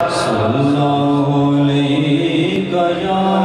صلی اللہ علیہ یا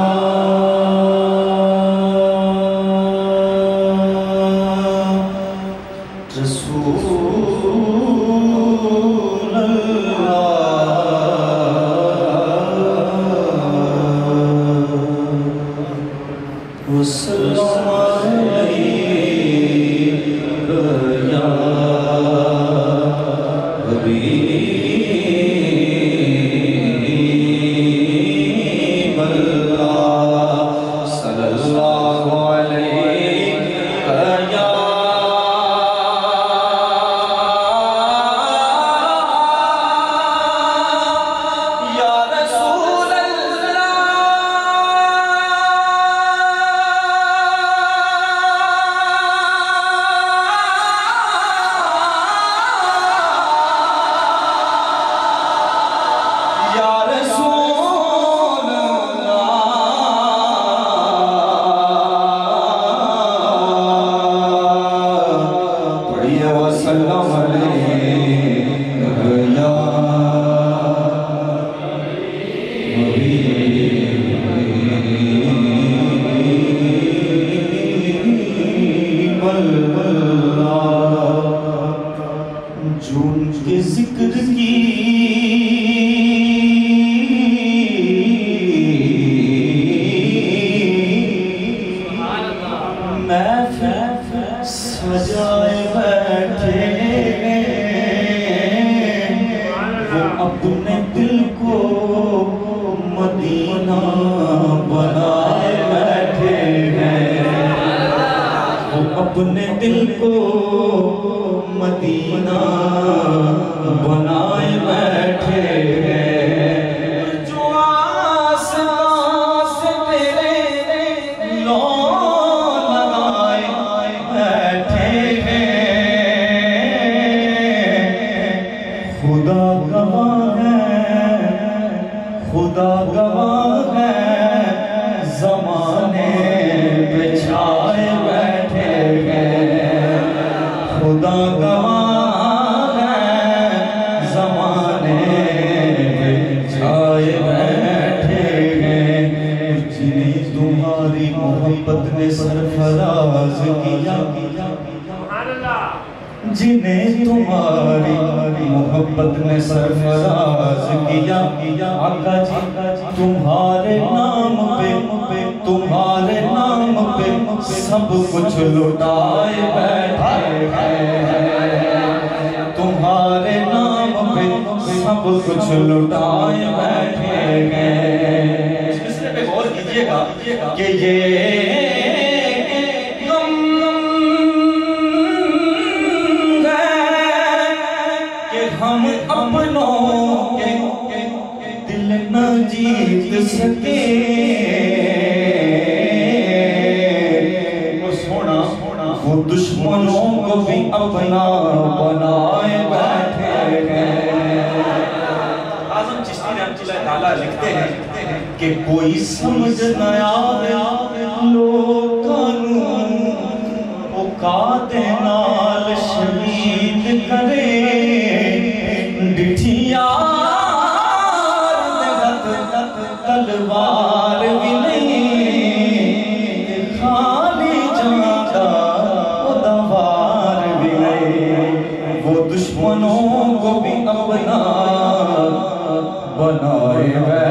مدینہ بنائے بیٹھے خدا گواہ ہے زمانے بیٹھے ہیں۔ جنہیں تمہاری محبت نے سرفراز کیا، جنہیں تمہاری محبت نے سرفراز کیا۔ آقا جی تمہارے نام پہ، تمہارے نام پہ سب کچھ لٹائے بیٹھے تمہارے نام پہ سب کچھ لٹائے بیٹھے گئے اس مصرے پہ غور کیجیے گا کہ یہ وہ دشمنوں کو بھی اپنا بنائے بیٹھے ہیں۔ آزم چشتی رحمت اللہ تعالیٰ لکھتے ہیں کہ کوئی سمجھ نہ آیا لوگ قانون اوقات نال بنائے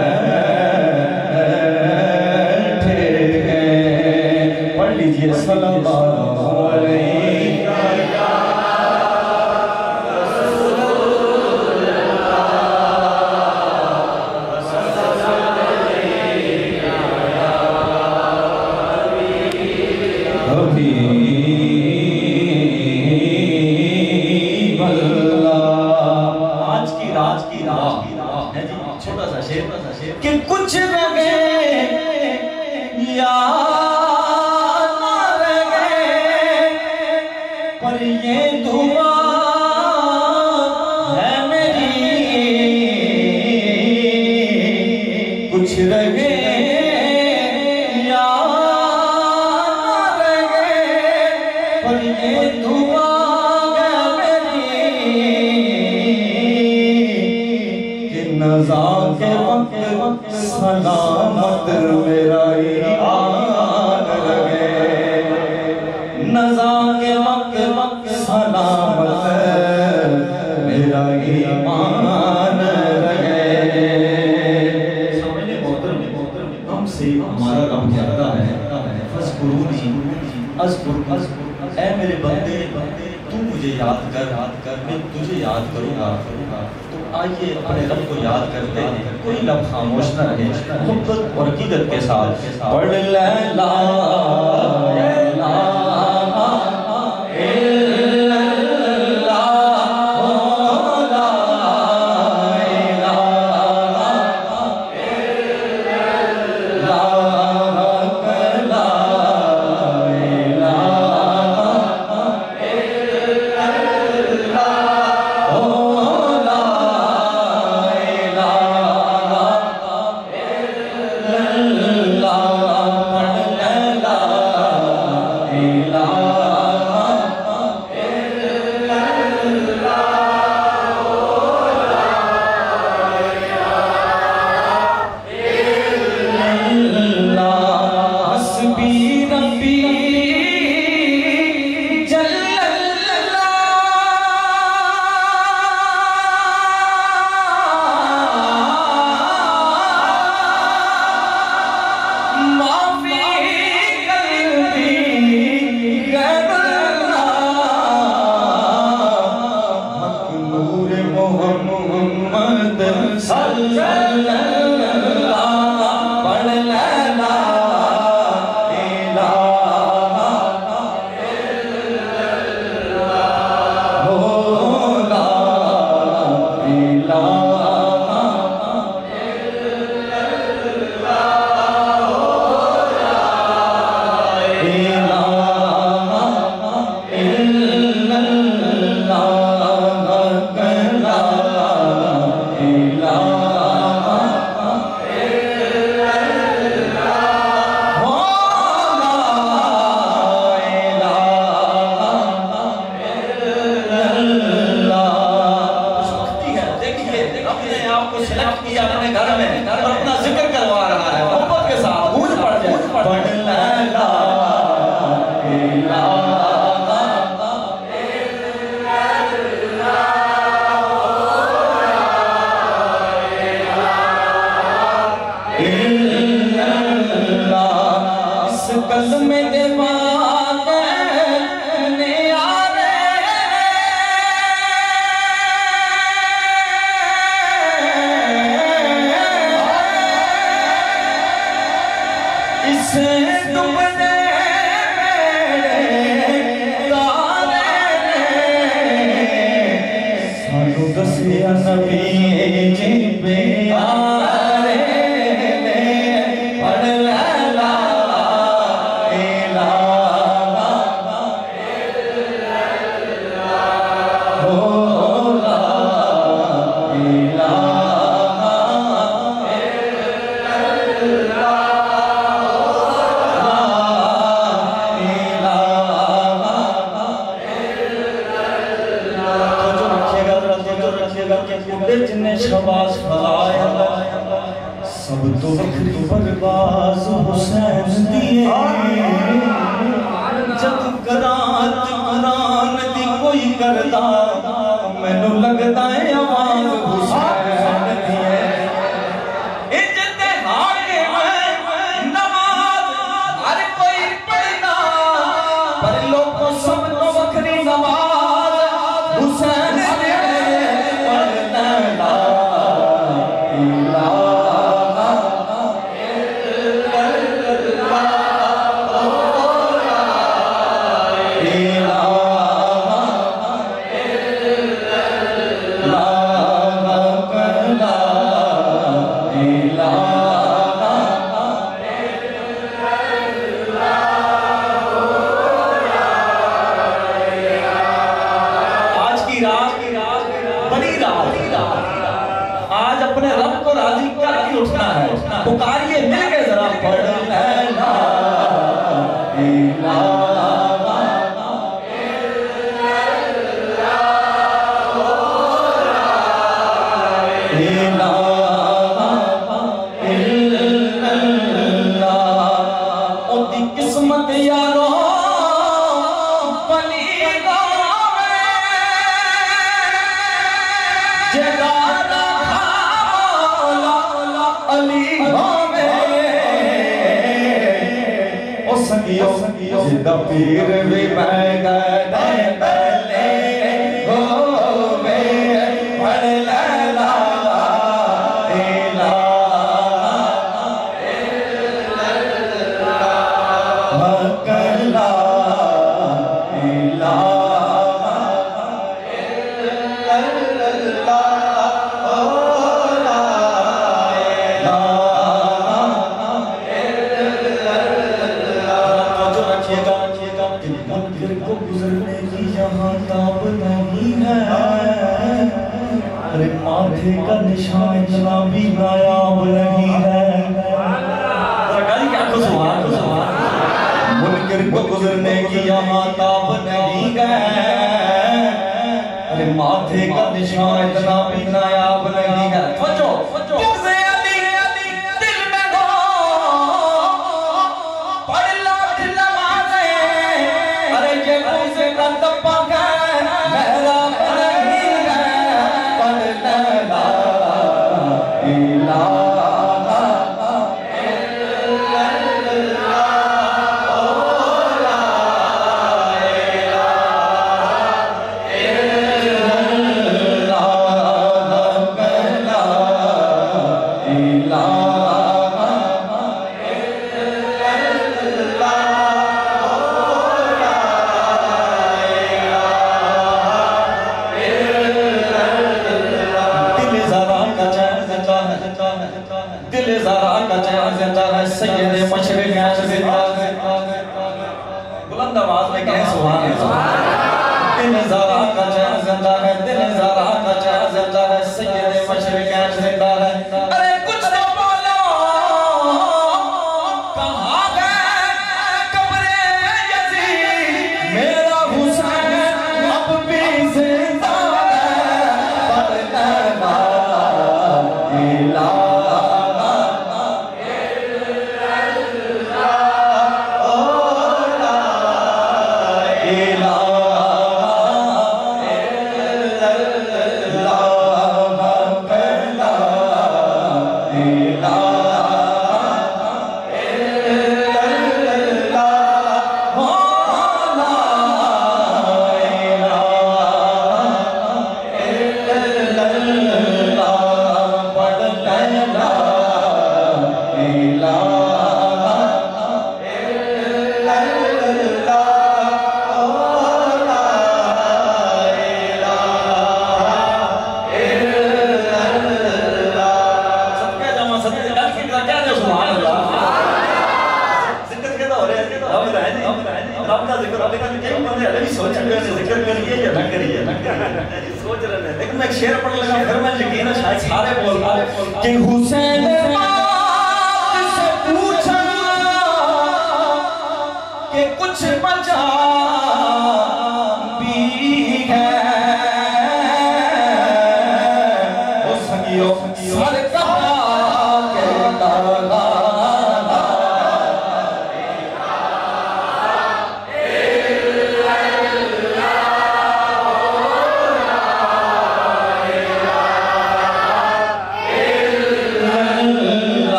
کہ کچھ وقت سلامت میرا ایمان رہے نزا کے وقت وقت سلامت میرا ایمان رہے سامنے محترم ہم سے ہمارا رب کہتا ہے؟ فذکرونی اذکر اے میرے بندے تو مجھے یاد کر یاد کر میں تجھے یاد کروں گا۔ تو آئیے اپنے رب کو یاد کرتے ہیں کوئی لمحہ خاموش نہ رہے۔ محبت اور عقیدت کے ساتھ۔ پڑھ لا اس قلم میں سب تو وکری پرواز حسین دیئے۔ جد گران کران دی کوئی کردار میں نو لگتا ہے رب کو راضی کر کے اٹھنا ہے۔ پکاریے مل Dios, Dios, Dios, Dios, Dios, Dios, جھوٹے کا نشان جنابی نایاب نہیں ہے۔ سرکاری کیا کچھ ہوا کچھ ہوا۔ منکر کو گزرنے کی یہاں تاب نہیں گئے ماتھے کا نشان جنابی نایاب سے ذکر کریے یا نہ کریے سوچ رہے لیکن میں ایک شعر پڑھ لگا پھر میں یقین ہے شاید سارے بول رہا کہ حسین